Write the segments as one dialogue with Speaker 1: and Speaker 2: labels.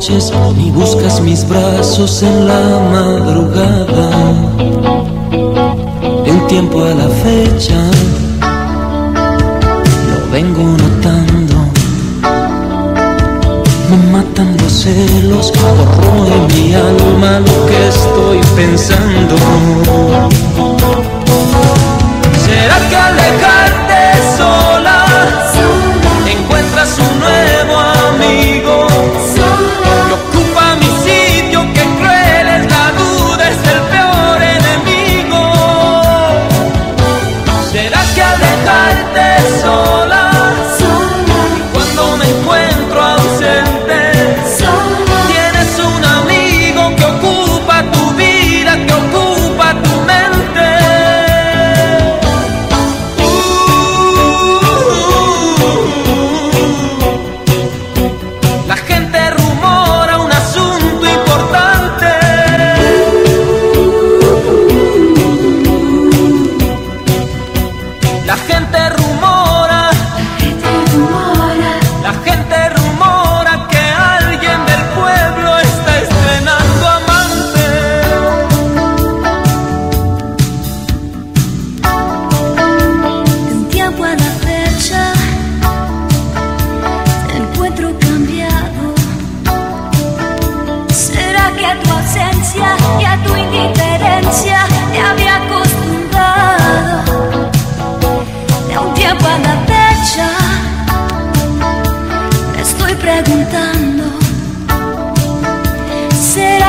Speaker 1: noches y buscas mis brazos en la madrugada. De un tiempo a la fecha, lo vengo notando. Me matan los celos, mi alma lo que estoy pensando.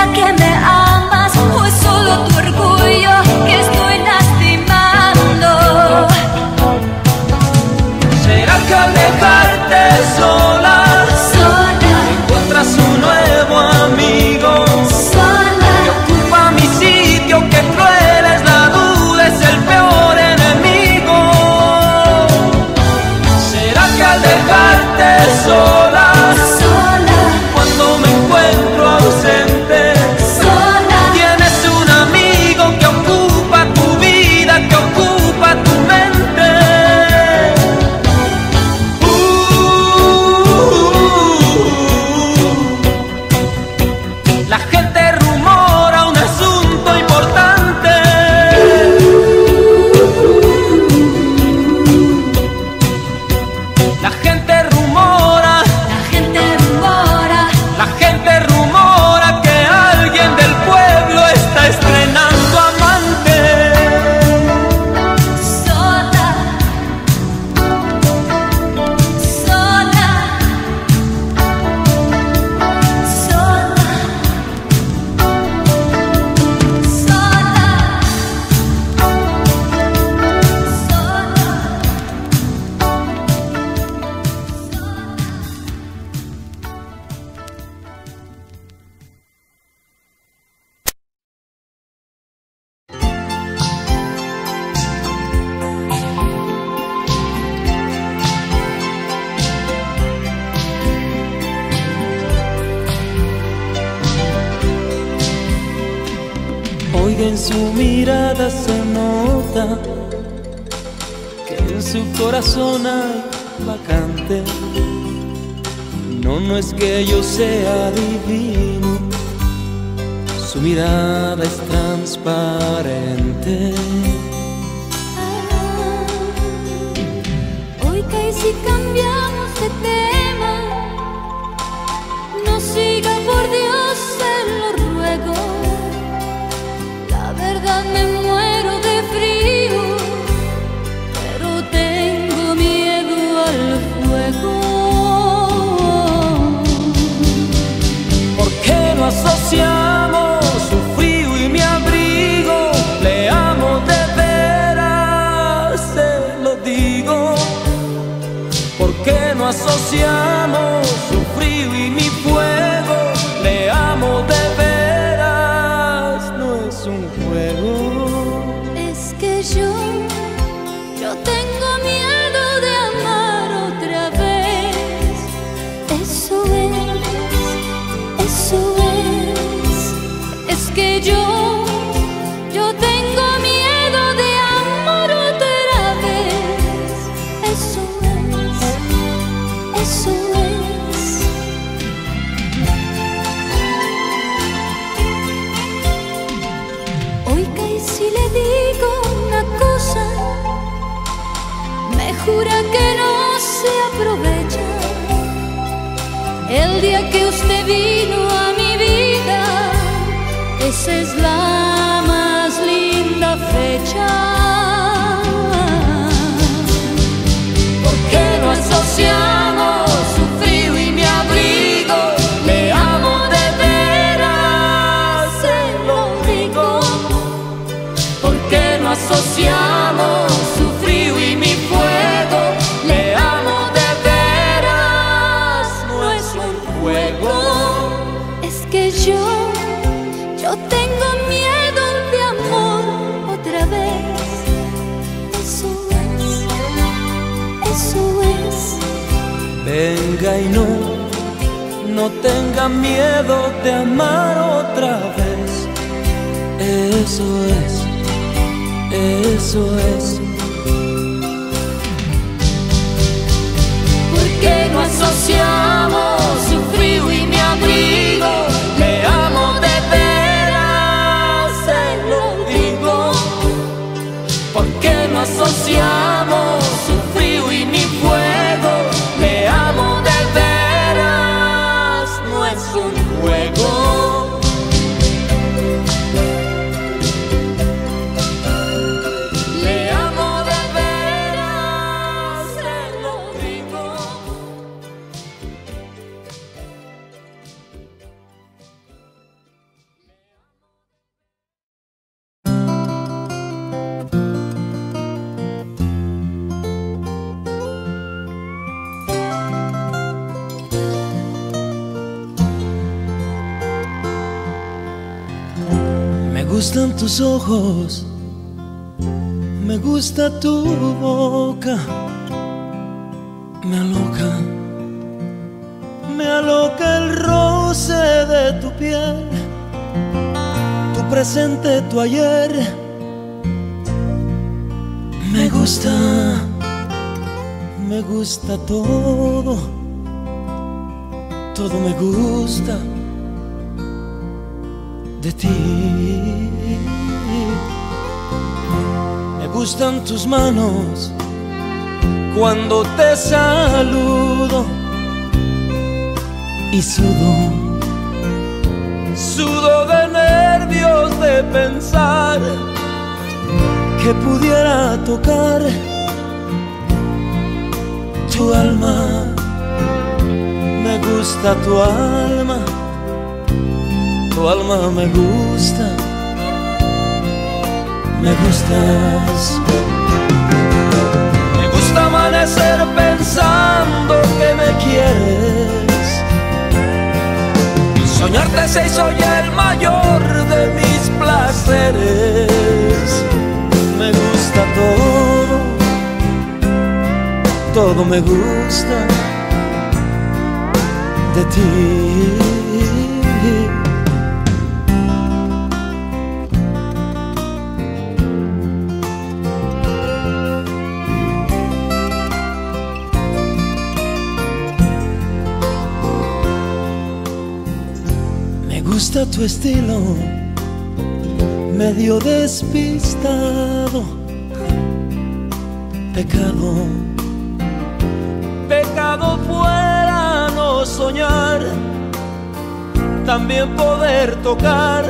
Speaker 1: que me ha 家。El día que
Speaker 2: usted vino a
Speaker 1: mi vida,
Speaker 2: esa es la
Speaker 1: tenga miedo de amar otra vez. Eso es, eso es. Me gusta tu boca, me aloca, me aloca el roce de tu piel, tu presente, tu ayer. Me gusta, me gusta todo, todo me gusta de ti. Me gustan tus manos cuando te saludo. Y sudo, sudo de nervios de pensar que pudiera tocar tu alma. Me gusta tu alma. Tu alma me gusta, me gustas. Me gusta amanecer pensando que me quieres. Soñarte se hizo ya el mayor de mis placeres. Me gusta todo, todo me gusta de ti. Gusta tu estilo, medio despistado. Pecado, pecado fuera no soñar, también poder tocar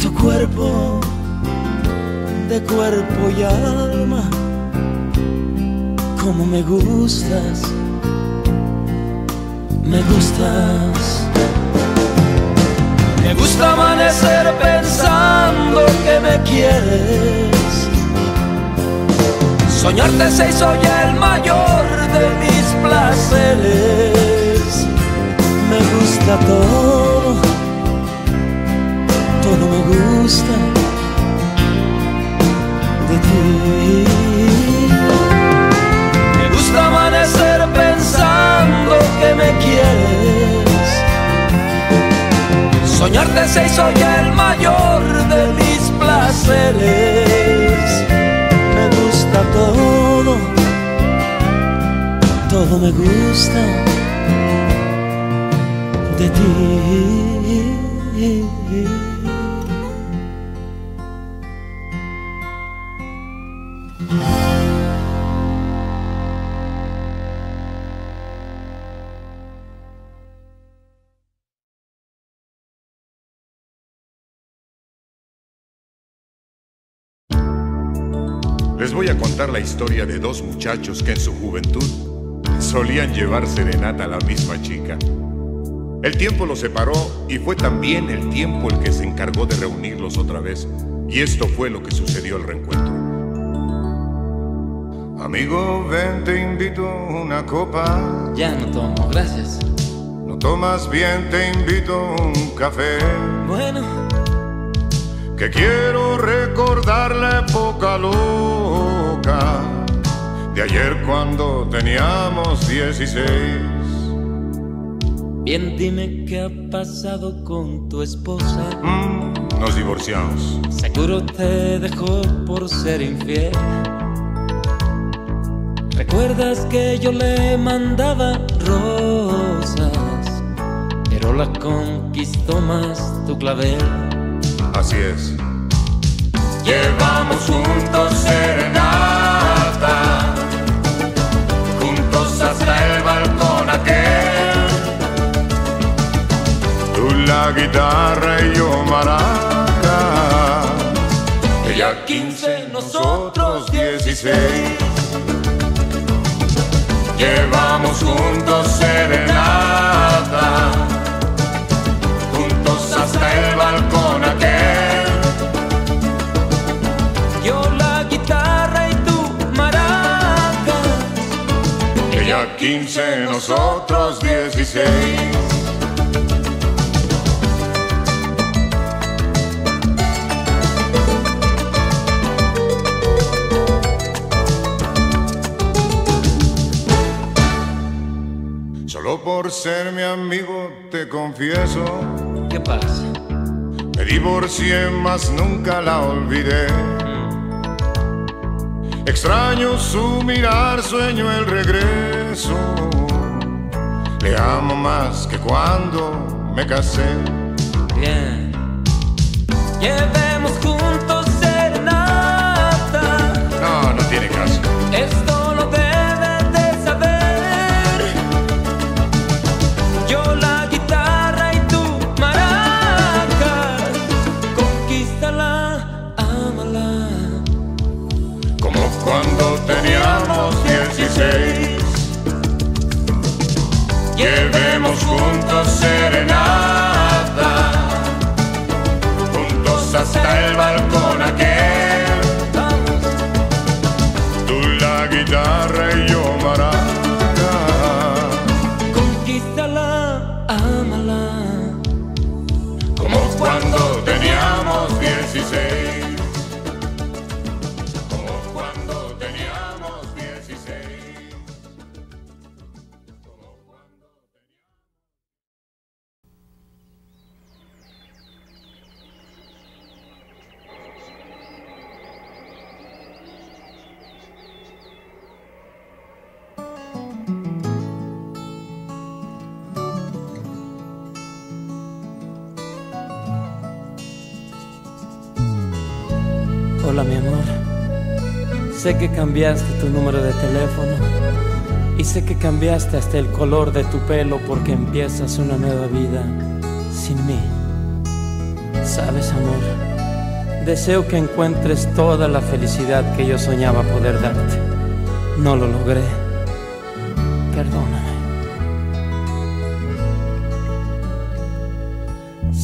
Speaker 1: tu cuerpo de cuerpo y alma. Como me gustas me gustas. Me gusta amanecer pensando que me quieres. Soñarte se hizo ya el mayor de mis placeres. Me gusta todo, todo me gusta de ti. Me gusta amanecer pensando que me quieres. Soñarte se hizo ya el mayor de mis placeres. Me gusta todo, todo me gusta de ti.
Speaker 3: Les voy a contar la historia de dos muchachos que en su juventud solían llevar serenata a la misma chica. El tiempo los separó y fue también el tiempo el que se encargó de reunirlos otra vez. Y esto fue lo que sucedió al reencuentro. Amigo, ven, te invito una copa.
Speaker 1: Ya no tomo, gracias.
Speaker 3: No tomas bien, te invito un café.
Speaker 1: Bueno,
Speaker 3: Que quiero recordar la época de ayer cuando teníamos 16.
Speaker 1: bien dime qué ha pasado con tu esposa.
Speaker 3: Mm, nos divorciamos.
Speaker 1: Seguro te dejó por ser infiel. ¿Recuerdas que yo le mandaba rosas? Pero la conquistó más tu clavel.
Speaker 3: Así es. Llevamos juntos serenata, Tú la guitarra y yo maraca. Ella 15, nosotros 16. Llevamos juntos serenata, juntos hasta el balcón aquel.
Speaker 1: Yo la guitarra y tú maracas.
Speaker 3: Ella 15, nosotros 16. Por ser mi amigo te confieso,
Speaker 1: ¿Qué pasa?
Speaker 3: me divorcié, mas nunca la olvidé. Extraño su mirar, sueño el regreso. Le amo más que cuando me casé.
Speaker 1: Bien. Llevemos juntos Hola mi amor, sé que cambiaste tu número de teléfono y sé que cambiaste hasta el color de tu pelo porque empiezas una nueva vida sin mí. Sabes amor, deseo que encuentres toda la felicidad que yo soñaba poder darte. No lo logré. Perdóname.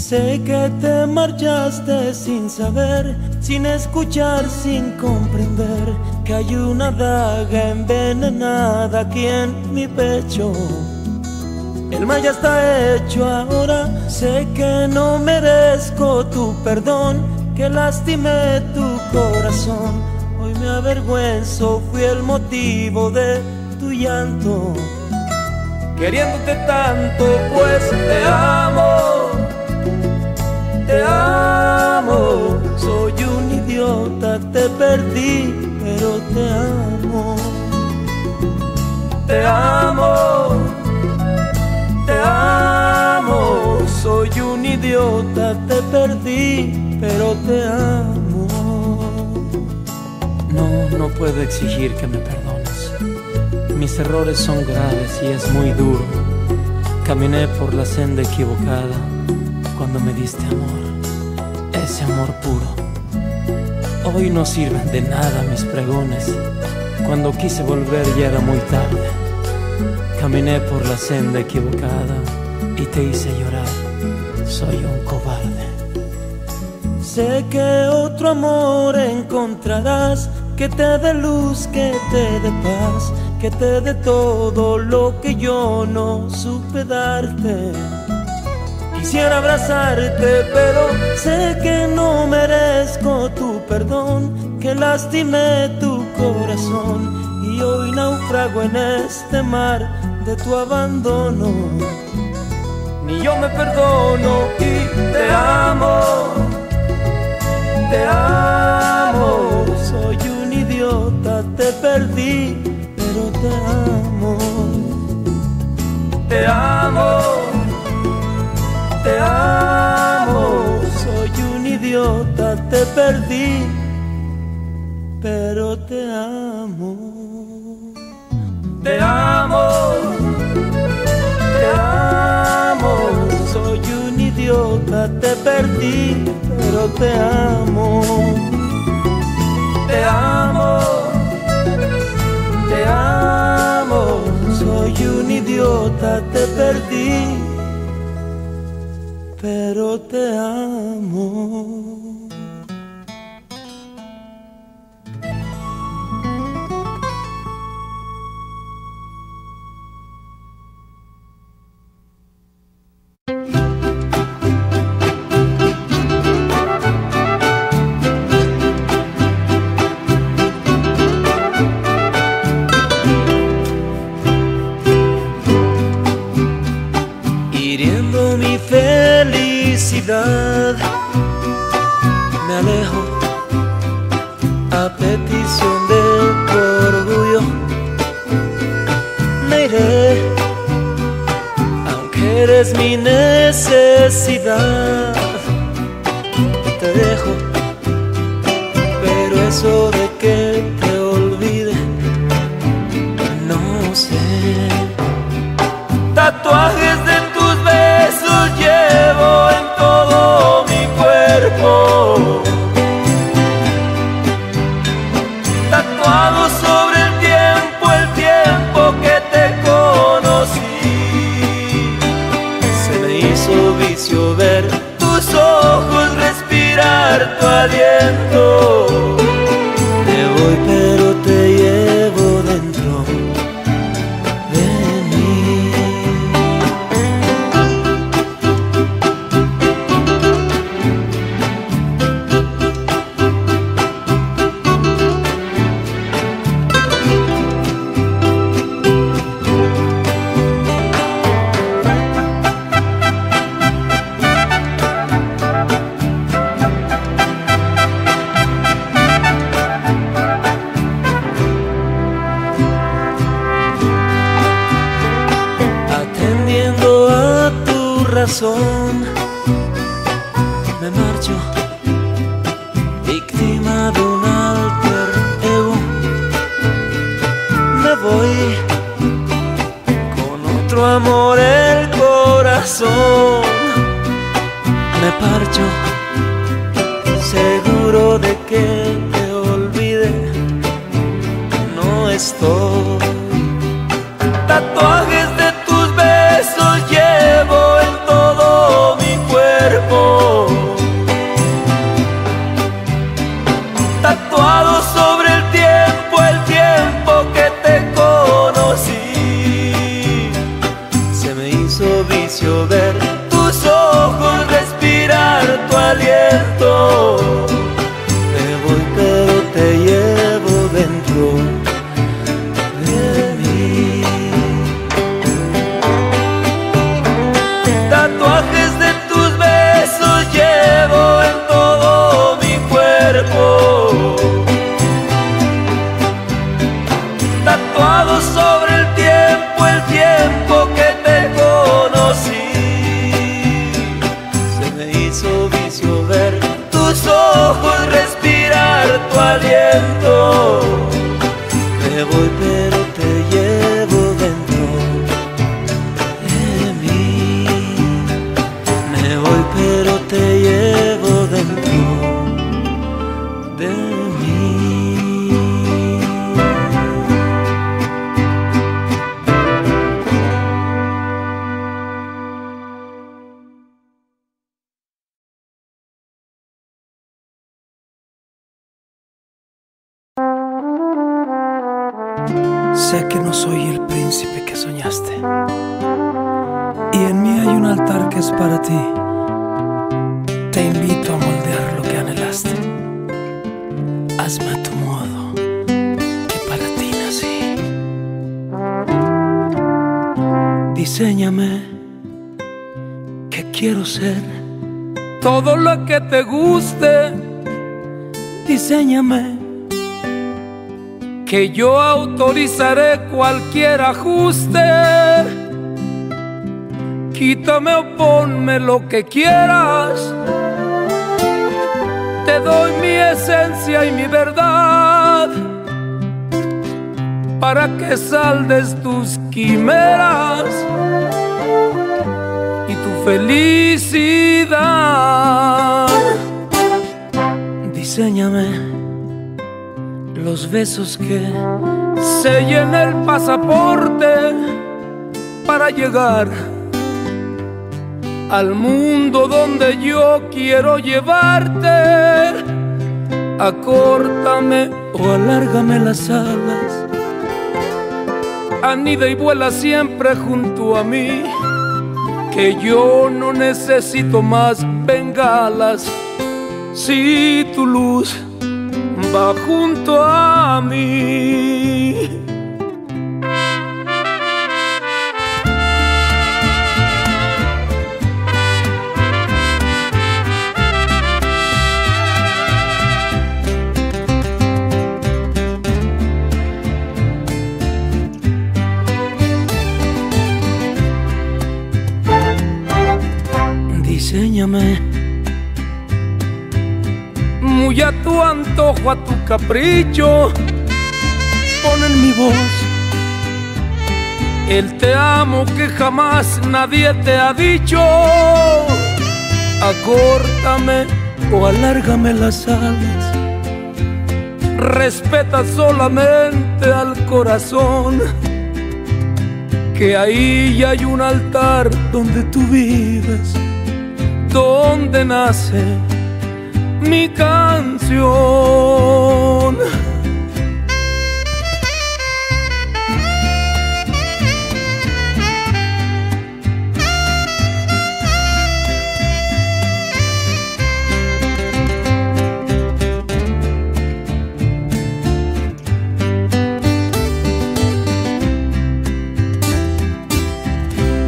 Speaker 1: Sé que te marchaste sin saber, sin escuchar, sin comprender que hay una daga envenenada aquí en mi pecho. El mal ya está hecho ahora, sé que no merezco tu perdón, que lastimé tu corazón. Hoy me avergüenzo, fui el motivo de tu llanto. Queriéndote tanto, pues te amo perdí, pero te amo. Te amo, te amo. Soy un idiota, te perdí, pero te amo. No, no puedo exigir que me perdones. Mis errores son graves y es muy duro. Caminé por la senda equivocada cuando me diste amor, ese amor puro. Hoy no sirven de nada mis pregones. Cuando quise volver ya era muy tarde. Caminé por la senda equivocada y te hice llorar. Soy un cobarde. Sé que otro amor encontrarás que te dé luz, que te dé paz, que te dé todo lo que yo no supe darte. Quisiera abrazarte, pero sé que no merezco perdón, que lastimé tu corazón. Y hoy naufrago en este mar de tu abandono. Ni yo me perdono y te amo, te amo, soy un idiota, te perdí, pero te amo, te amo. Te amo, idiota, te perdí, pero te amo. Te amo, te amo, soy un idiota, te perdí, pero te amo. Te amo, te amo, soy un idiota, te perdí pero te amo. nadie. Estoy que yo autorizaré cualquier ajuste. Quítame o ponme lo que quieras. Te doy mi esencia y mi verdad para que saldes tus quimeras y tu felicidad. Diseñame los besos que sellen el pasaporte para llegar al mundo donde yo quiero llevarte. Acórtame o alárgame las alas. Anida y vuela siempre junto a mí. Que yo no necesito más bengalas. Si tu luz junto a mí. Antojo, a tu capricho. Pon en mi voz el te amo que jamás nadie te ha dicho. Acórtame o alárgame las alas. Respeta solamente al corazón. Que ahí ya hay un altar donde tú vives, donde nace mi canción.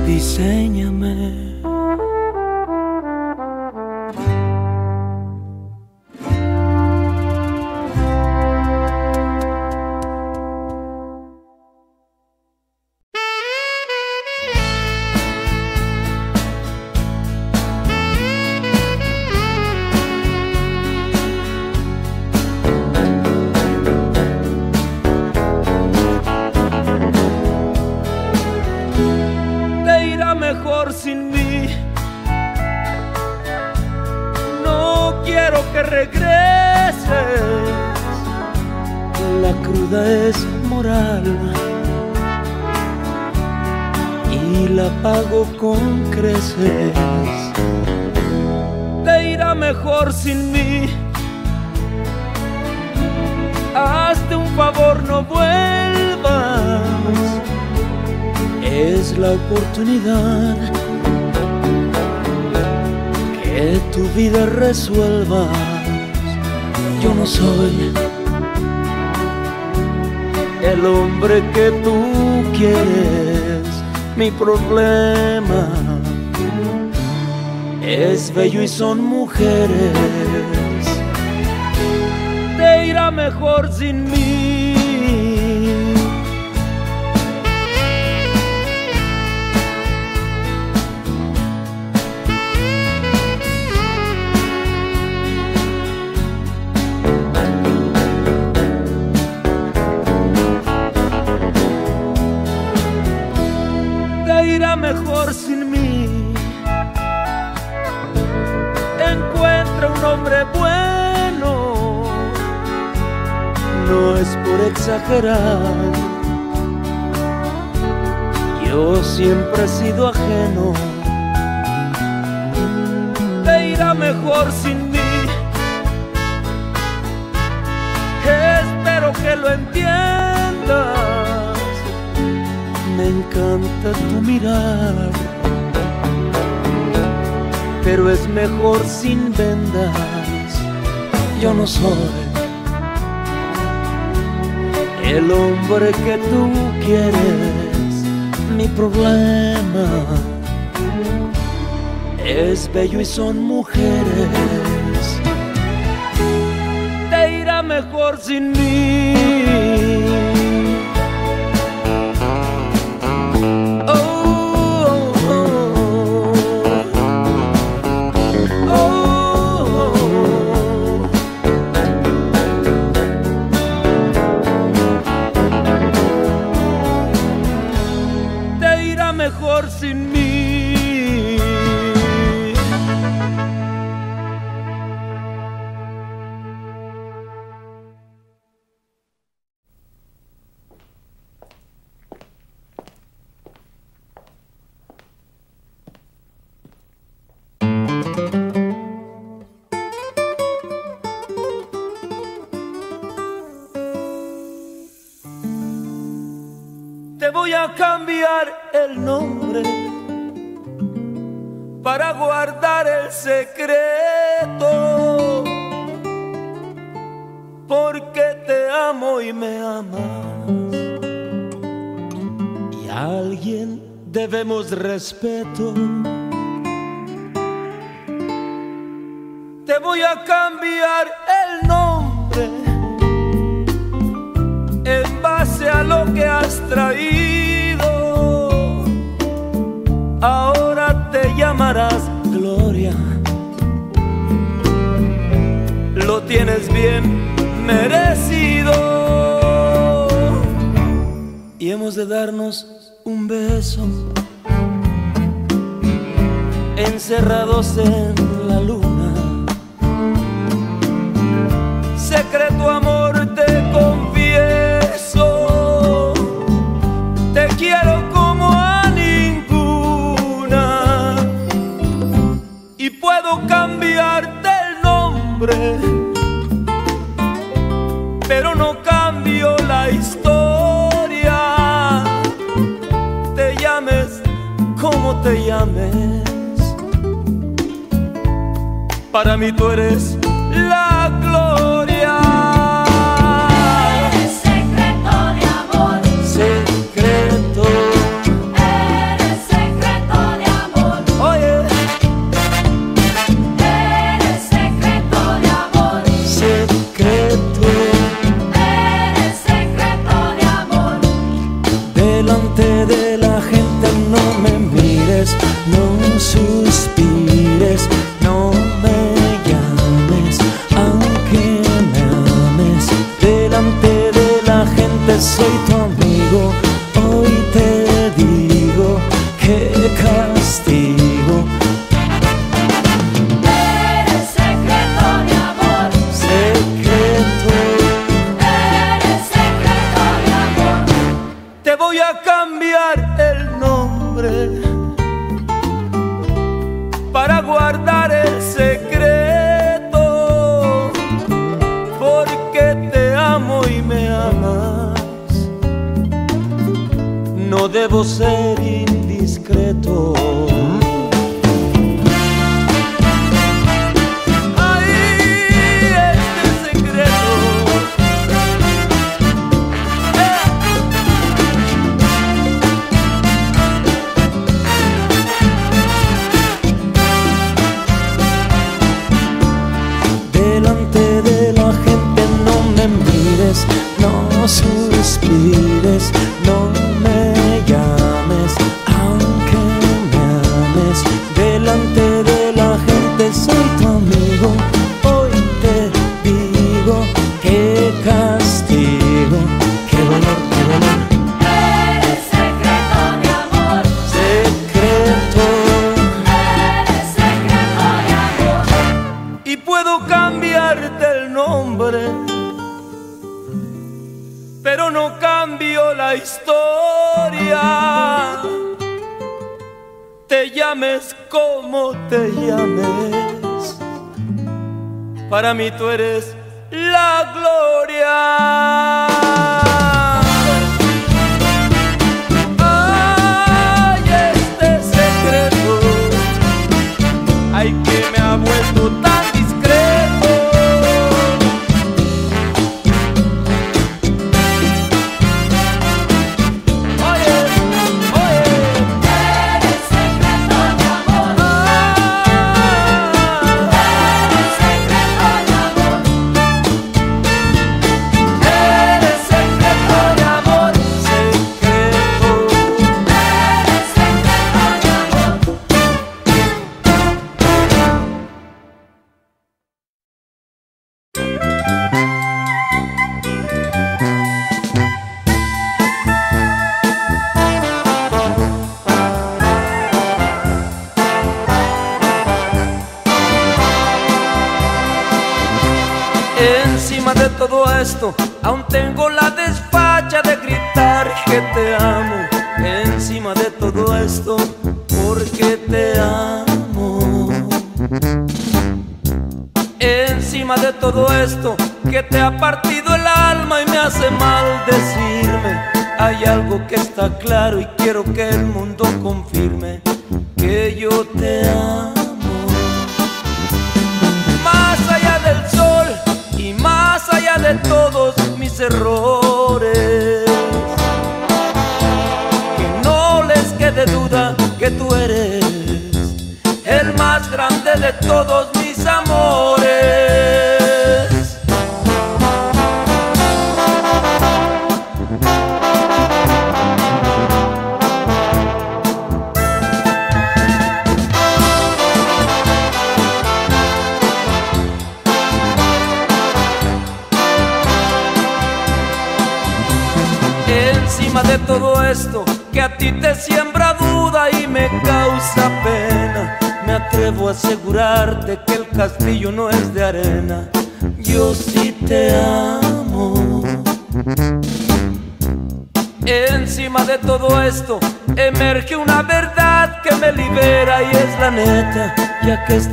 Speaker 1: Diseñame. Tu vida resuelvas. Yo no soy el hombre que tú quieres, mi problema es bello y son mujeres. Te irá mejor sin mí. No es por exagerar. Yo siempre he sido ajeno. Te irá mejor sin mí. Espero que lo entiendas. Me encanta tu mirar. Pero es mejor sin vendas. Yo no soy el hombre que tú quieres, mi problema es bello y son mujeres. Te irá mejor sin mí. El nombre para guardar el secreto, porque te amo y me amas. Y a alguien debemos respeto. Te voy a cambiar tienes bien merecido. Y hemos de darnos un beso, encerrados en la luna. Tú eres soy tu amigo, hoy te digo que cada você. para mí tú eres de todos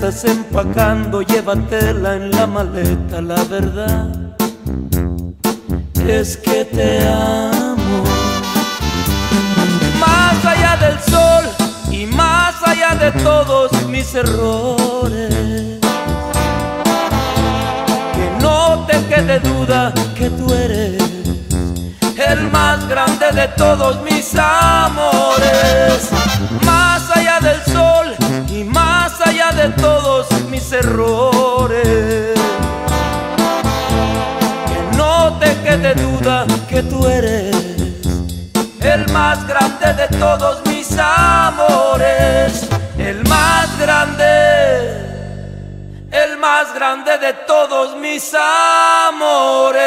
Speaker 1: estás empacando, llévatela en la maleta, la verdad es que te amo. Más allá del sol y más allá de todos mis errores, que no te quede duda que tú eres el más grande de todos mis amores. de todos mis amores, el más grande, el más grande de todos mis amores.